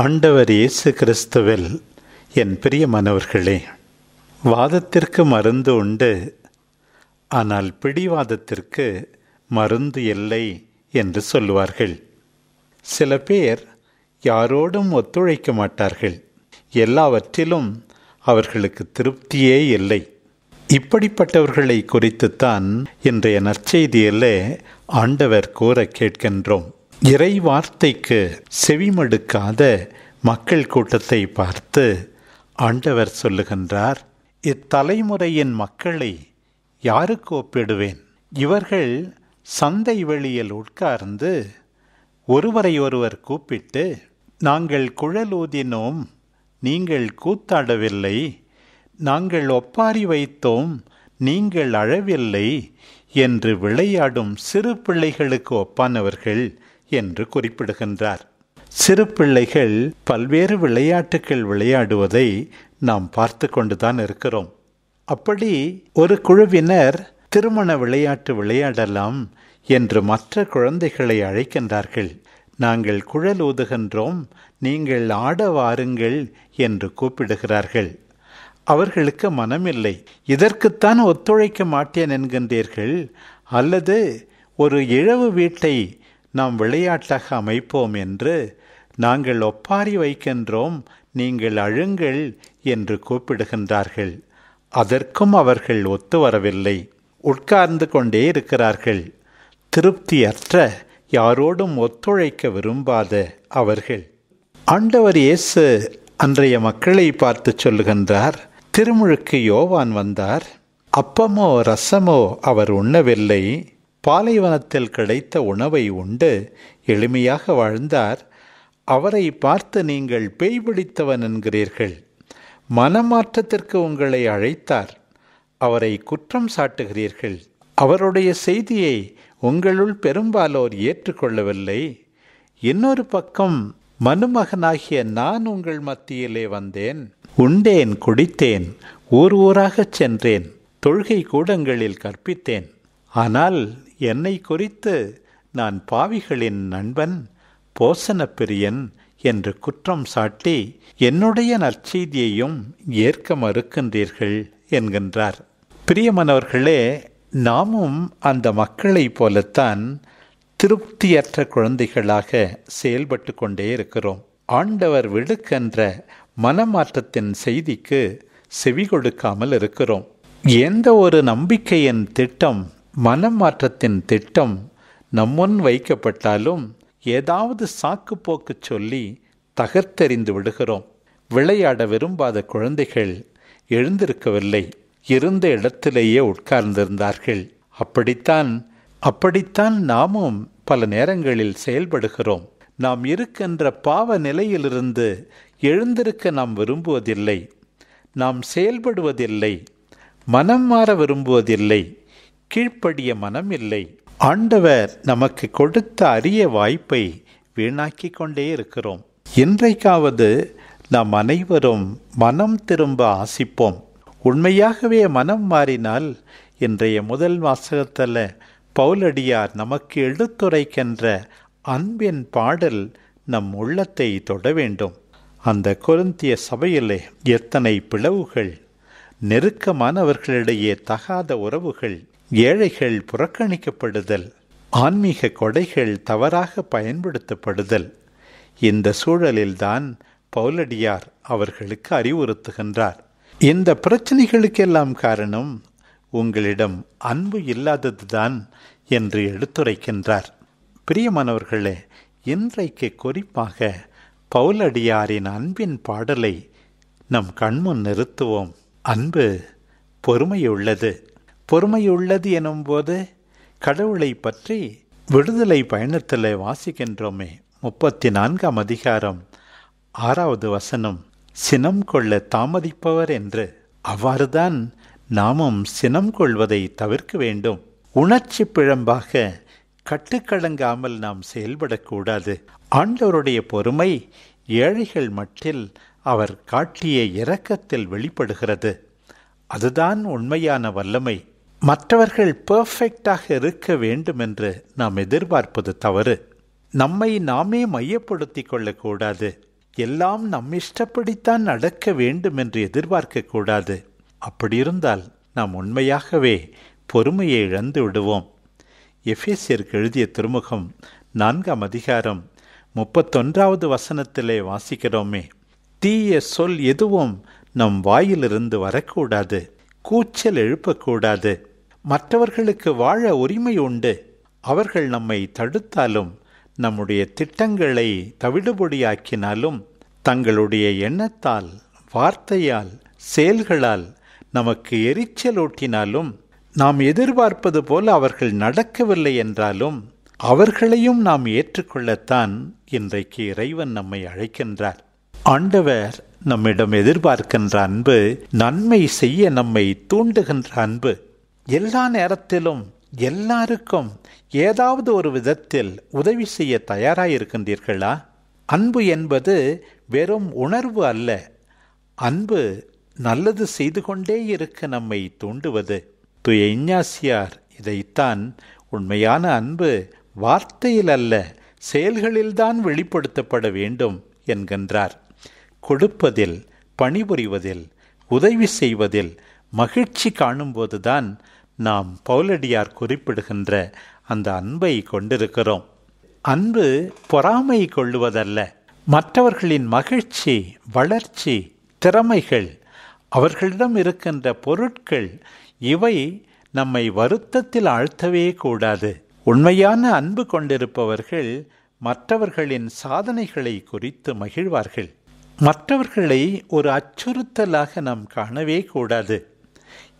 ஆண்டவர் இயேசு கிறிஸ்துவில் என் பிரியமானவர்களே வாதத்திற்கு மருந்து உண்டு ஆனால் பிடிவாதத்திற்கு மருந்து இல்லை என்று சொல்லுவார்கள். சில பேர் யாரோடும் ஒத்துழைக்க மாட்டார்கள். எல்லாவற்றிலும் அவர்களுக்கு திருப்தியே இல்லை. இப்படிப்பட்டவர்களை குறித்துத்தான் இன்றைய நற்செய்தியிலே ஆண்டவர் கூற கேட்கின்றோம். இறை வார்த்தைக்கு செவிமடுக்காத மக்கள் கூட்டத்தை பார்த்து ஆண்டவர் சொல்லுகின்றார் இத்தலைமுறையின் மக்களை யாருக்கு ஒப்பிடுவேன்? இவர்கள் சந்தை வெளியில் உட்கார்ந்து ஒருவரை ஒருவர் கூப்பிட்டு நாங்கள் குழலூதினோம் நீங்கள் கூத்தாடவில்லை நாங்கள் ஒப்பாரி வைத்தோம் நீங்கள் அழவில்லை என்று விளையாடும் சிறு பிள்ளைகளுக்கு ஒப்பானவர்கள் என்று குறிப்பிடுகின்றார். சிறு பிள்ளைகள் பல்வேறு விளையாட்டுகள் விளையாடுவதை நாம் பார்த்து கொண்டுதான் இருக்கிறோம். அப்படி ஒரு குழுவினர் திருமண விளையாட்டு விளையாடலாம் என்று மற்ற குழந்தைகளை அழைக்கின்றார்கள். நாங்கள் குழல் ஊதுகின்றோம் நீங்கள் ஆட வாருங்கள் என்று கூப்பிடுகிறார்கள். அவர்களுக்கு மனமில்லை. இதற்குத்தான் ஒத்துழைக்க மாட்டேன் என்கின்றீர்கள். அல்லது ஒரு இழவு வீட்டை நாம் விளையாட்டாக அமைப்போம் என்று நாங்கள் ஒப்பாரி வைக்கின்றோம் நீங்கள் அழுங்கள் என்று கூப்பிடுகின்றார்கள். அதற்கும் அவர்கள் ஒத்து வரவில்லை. உட்கார்ந்து கொண்டே இருக்கிறார்கள். திருப்தியற்ற யாரோடும் ஒத்துழைக்க விரும்பாத அவர்கள். ஆண்டவர் இயேசு அன்றைய மக்களை பார்த்து சொல்லுகின்றார் திருமுழுக்கு யோவான் வந்தார் அப்பமோ ரசமோ அவர் உண்ணவில்லை. பாலைவனத்தில் கிடைத்த உணவை உண்டு. எளிமையாக வாழ்ந்தார். அவரை பார்த்து நீங்கள் பேய் பிடித்தவன் என்கிறீர்கள். மனமாற்றத்திற்கு உங்களை அழைத்தார். அவரை குற்றம் சாட்டுகிறீர்கள். அவருடைய செய்தியை உங்களுள் பெரும்பாலோர் ஏற்றுக்கொள்ளவில்லை. இன்னொரு பக்கம் மனுமகனாகிய நான் உங்கள் மத்தியிலே வந்தேன். உண்டேன் குடித்தேன். ஊர் ஊராகச் சென்றேன். தொழுகை கூடங்களில் கற்பித்தேன். ஆனால் என்னை குறித்து நான் பாவிகளின் நண்பன் போசன பிரியன் என்று குற்றம் சாட்டி என்னுடைய நற்செய்தியையும் ஏற்க மறுக்கின்றீர்கள் என்கின்றார். பிரியமானவர்களே நாமும் அந்த மக்களைப் போலத்தான் திருப்தியற்ற குழந்தைகளாக செயல்பட்டு கொண்டே இருக்கிறோம். ஆண்டவர் விடுக்கின்ற மனமாற்றத்தின் செய்திக்கு செவி கொடுக்காமல் இருக்கிறோம். எந்த ஒரு நம்பிக்கையின் திட்டம் மனமாற்றத்தின் திட்டம் நம்முன் வைக்கப்பட்டாலும் ஏதாவது சாக்கு போக்கு சொல்லி தகர்த்தெறிந்து விடுகிறோம். விளையாட விரும்பாத குழந்தைகள் எழுந்திருக்கவில்லை. இருந்த இடத்திலேயே உட்கார்ந்திருந்தார்கள். அப்படித்தான் அப்படித்தான் நாமும் பல நேரங்களில் செயல்படுகிறோம். நாம் இருக்கின்ற பாவ நிலையிலிருந்து எழுந்திருக்க நாம் விரும்புவதில்லை. நாம் செயல்படுவதில்லை. மனம் மாற விரும்புவதில்லை. கீழ்ப்படிய மனம் இல்லை ஆண்டவர் நமக்கு கொடுத்த அரிய வாய்ப்பை வீணாக்கி கொண்டே இருக்கிறோம். இன்றைக்காவது நாம் அனைவரும் மனம் திரும்ப ஆசிப்போம். உண்மையாகவே மனம் மாறினால் இன்றைய முதல் வாசகத்தில் பவுலடியார் நமக்கு எடுத்துரைக்கின்ற அன்பின் பாடல் நம் உள்ளத்தை தொட வேண்டும். அந்த கொருந்திய சபையிலே எத்தனை பிளவுகள் நெருக்கமானவர்களிடையே தகாத உறவுகள் ஏழைகள் புறக்கணிக்கப்படுதல் ஆன்மீக கொடைகள் தவறாக பயன்படுத்தப்படுதல். இந்த சூழலில்தான் பௌலடியார் அவர்களுக்கு அறிவுறுத்துகின்றார். இந்த பிரச்சனைகளுக்கெல்லாம் காரணம் உங்களிடம் அன்பு இல்லாததுதான் என்று எடுத்துரைக்கின்றார். பிரியமானவர்களே இன்றைக்கு குறிப்பாக பவுலடியாரின் அன்பின் பாடலை நம் கண்முன் நிறுத்துவோம். அன்பு பொறுமையுள்ளது. பொறுமையுள்ளது எனும்போது கடவுளை பற்றி விடுதலை பயணத்தில் வாசிக்கின்றோமே. முப்பத்தி நான்காம் அதிகாரம் ஆறாவது வசனம் சினம் கொள்ள தாமதிப்பவர் என்று. அவ்வாறுதான் நாமும் சினம் கொள்வதை தவிர்க்க வேண்டும். உணர்ச்சி பிழம்பாக கட்டுக்கடங்காமல் நாம் செயல்படக்கூடாது. ஆண்டவருடைய பொறுமை ஏழைகள் மட்டில் அவர் காட்டிய இரக்கத்தில் வெளிப்படுகிறது. அதுதான் உண்மையான வல்லமை. மற்றவர்கள் பெர்ஃபெக்டாக இருக்க வேண்டும் என்று நாம் எதிர்பார்ப்பது தவறு. நம்மை நாமே மையப்படுத்தி கொள்ளக்கூடாது. எல்லாம் நம் இஷ்டப்படித்தான் நடக்க வேண்டும் என்று எதிர்பார்க்கக்கூடாது அப்படி இருந்தால் நாம் உண்மையாகவே பொறுமையை இழந்து விடுவோம். எஃபேசியருக்கு எழுதிய திருமுகம் நான்காம் அதிகாரம் முப்பத்தொன்றாவது வசனத்திலே வாசிக்கிறோமே. தீய சொல் எதுவும் நம் வாயிலிருந்து வரக்கூடாது. கூச்சல் எழுப்பக்கூடாது. மற்றவர்களுக்கு வாழ உரிமை உண்டு அவர்கள் நம்மை தடுத்தாலும் நம்முடைய திட்டங்களை தவிடுபொடியாக்கினாலும் தங்களுடைய எண்ணத்தால் வார்த்தையால் செயல்களால் நமக்கு எரிச்சலூட்டினாலும் நாம் எதிர்பார்ப்பது போல அவர்கள் நடக்கவில்லை என்றாலும் அவர்களையும் நாம் ஏற்றுக்கொள்ளத்தான் இன்றைக்கு இறைவன் நம்மை அழைக்கின்றார். ஆண்டவர் நம்மிடம் எதிர்பார்க்கின்ற அன்பு நன்மை செய்ய நம்மை தூண்டுகின்ற அன்பு. எல்லா நேரத்திலும் எல்லாருக்கும் ஏதாவது ஒரு விதத்தில் உதவி செய்ய தயாராயிருக்கின்றீர்களா? அன்பு என்பது வெறும் உணர்வு அல்ல. அன்பு நல்லது செய்து கொண்டே இருக்க நம்மை தூண்டுவது. துய இஞ்ஞாசியார் இதைத்தான் உண்மையான அன்பு வார்த்தையில் அல்ல செயல்களில்தான் வெளிப்படுத்தப்பட வேண்டும் என்கின்றார். கொடுப்பதில் பணிபுரிவதில் உதவி செய்வதில் மகிழ்ச்சி காணும்போதுதான் நாம் பௌலடியார் குறிப்பிடுகின்ற அந்த அன்பை கொண்டிருக்கிறோம். அன்பு பொறாமை கொள்ளுவதல்ல. மற்றவர்களின் மகிழ்ச்சி வளர்ச்சி திறமைகள் அவர்களிடம் இருக்கின்ற பொருட்கள் இவை நம்மை வருத்தத்தில் ஆழ்த்தவே கூடாது. உண்மையான அன்பு கொண்டிருப்பவர்கள் மற்றவர்களின் சாதனைகளை குறித்து மகிழ்வார்கள். மற்றவர்களை ஒரு அச்சுறுத்தலாக நாம் காணவே கூடாது.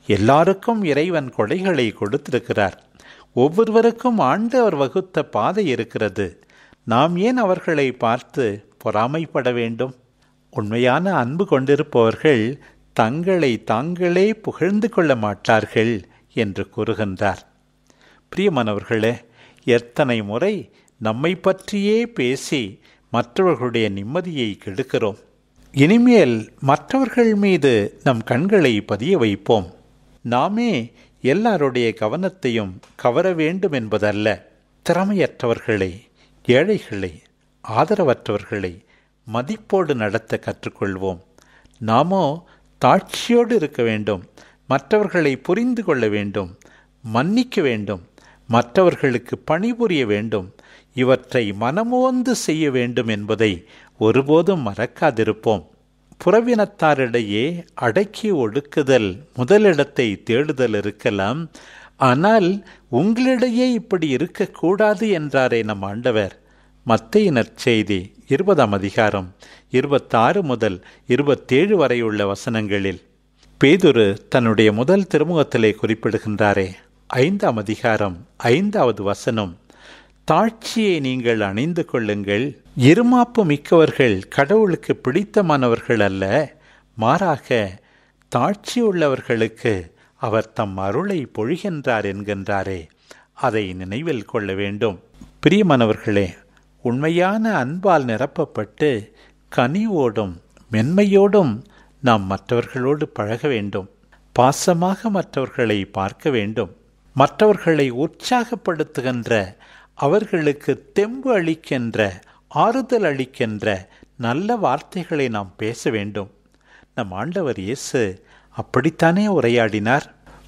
எல்லாருக்கும் இறைவன் கொடைகளை கொடுத்திருக்கிறார். ஒவ்வொருவருக்கும் ஆண்டவர் வகுத்த பாதை இருக்கிறது. நாம் ஏன் அவர்களை பார்த்து பொறாமைப்பட வேண்டும்? உண்மையான அன்பு கொண்டிருப்பவர்கள் தங்களை தாங்களே புகழ்ந்து கொள்ள மாட்டார்கள் என்று கூறுகின்றார். பிரியமானவர்களே எத்தனை முறை நம்மை பற்றியே பேசி மற்றவர்களுடைய நிம்மதியை கெடுக்கிறோம். இனிமேல் மற்றவர்கள் மீது நம் கண்களை பதிய வைப்போம். நாமே எல்லாருடைய கவனத்தையும் கவர வேண்டும் என்பதல்ல. திறமையற்றவர்களை ஏழைகளை ஆதரவற்றவர்களை மதிப்போடு நடத்த கற்றுக்கொள்வோம். நாமோ தாட்சியோடு இருக்க வேண்டும் மற்றவர்களை புரிந்து கொள்ள வேண்டும் மன்னிக்க வேண்டும் மற்றவர்களுக்கு பணிபுரிய வேண்டும் இவற்றை மனமோந்து செய்ய வேண்டும் என்பதை ஒருபோதும் மறக்காதிருப்போம். புறவினத்தாரிடையே அடக்கி ஒடுக்குதல் முதலிடத்தை தேடுதல் இருக்கலாம். ஆனால் உங்களிடையே இப்படி இருக்கக்கூடாது என்றாரே நம் ஆண்டவர். மத்தையினர் செய்தி இருபதாம் அதிகாரம் இருபத்தாறு முதல் இருபத்தேழு வரையுள்ள வசனங்களில் பேதுரு தன்னுடைய முதல் திருமுகத்திலே குறிப்பிடுகின்றாரே. ஐந்தாம் அதிகாரம் ஐந்தாவது வசனம். தாட்சியை நீங்கள் அணிந்து கொள்ளுங்கள். இருமாப்பு மிக்கவர்கள் கடவுளுக்கு பிடித்தமானவர்கள் அல்ல. மாறாக தாட்சி உள்ளவர்களுக்கு அவர் தம் அருளை பொழிகின்றார் என்கின்றாரே. அதை நினைவில் கொள்ள வேண்டும். பிரியமானவர்களே உண்மையான அன்பால் நிரப்பப்பட்டு கனிவோடும் மென்மையோடும் நாம் மற்றவர்களோடு பழக வேண்டும். பாசமாக மற்றவர்களை பார்க்க வேண்டும். மற்றவர்களை உற்சாகப்படுத்துகின்ற அவர்களுக்கு தெம்பு அளிக்கின்ற ஆறுதல் அளிக்கின்ற நல்ல வார்த்தைகளை நாம் பேச வேண்டும். நம் ஆண்டவர் இயேசு அப்படித்தானே உரையாடினார்?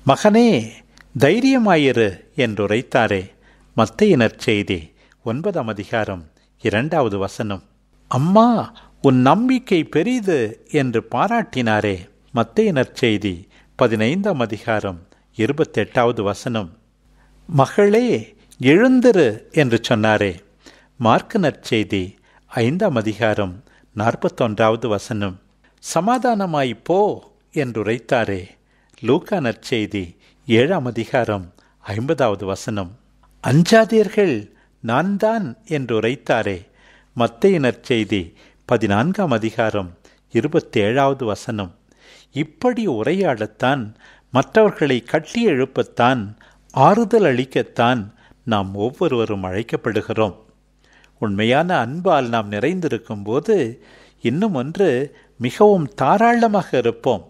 மகனே தைரியமாயிரு என்று உரைத்தாரே மத்தையினர் செய்தி ஒன்பதாம் அதிகாரம் இரண்டாவது வசனம். அம்மா உன் நம்பிக்கை பெரிது என்று பாராட்டினாரே. மத்தையினர் செய்தி பதினைந்தாம் அதிகாரம் இருபத்தெட்டாவது வசனம். மகளே எழுந்திரு என்று சொன்னாரே. மார்க்கு நற்செய்தி ஐந்தாம் அதிகாரம் நாற்பத்தொன்றாவது வசனம். சமாதானமாய் போ என்று உரைத்தாரே லூக்கா நற்செய்தி ஏழாம் அதிகாரம் ஐம்பதாவது வசனம். அஞ்சாதீர்கள் நான் தான் என்று உரைத்தாரே மத்தைய நற்செய்தி பதினான்காம் அதிகாரம் இருபத்தேழாவது வசனம். இப்படி உரையாடத்தான் மற்றவர்களை கட்டி எழுப்பத்தான் ஆறுதல் அளிக்கத்தான் நாம் ஒவ்வொருவரும் அழைக்கப்படுகிறோம். உண்மையான அன்பால் நாம் நிறைந்திருக்கும் போது இன்னும் ஒன்று மிகவும் தாராளமாக இருப்போம்.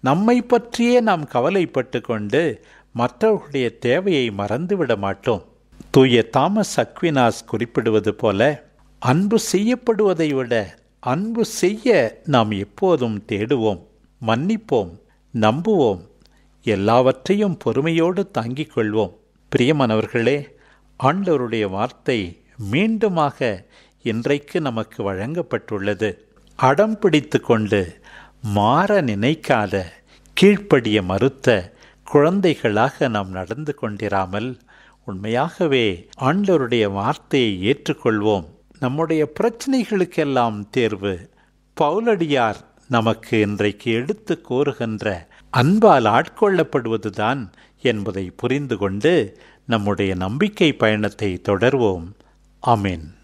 நம்மை பற்றியே நாம் கவலைப்பட்டு கொண்டு மற்றவர்களுடைய தேவையை மறந்துவிட மாட்டோம். தூய தாமஸ் அக்வினாஸ் குறிப்பிடுவது போல அன்பு செய்யப்படுவதை விட அன்பு செய்ய நாம் எப்போதும் தேடுவோம் மன்னிப்போம் நம்புவோம் எல்லாவற்றையும் பொறுமையோடு தாங்கிக் கொள்வோம். பிரியமானவர்களே ஆண்டவருடைய வார்த்தை மீண்டுமாக இன்றைக்கு நமக்கு வழங்கப்பட்டுள்ளது. அடம் பிடித்து கொண்டு மாற நினைக்காத கீழ்ப்படிய மறுத்த குழந்தைகளாக நாம் நடந்து கொண்டிராமல் உண்மையாகவே ஆண்டவருடைய வார்த்தையை ஏற்றுக்கொள்வோம். நம்முடைய பிரச்சனைகளுக்கெல்லாம் தேர்வு. பவுலடியார் நமக்கு இன்றைக்கு எடுத்து கூறுகின்ற அன்பால் ஆட்கொள்ளப்படுவதுதான் என்பதை புரிந்து கொண்டு நம்முடைய நம்பிக்கை பயணத்தை தொடர்வோம். ஆமீன்.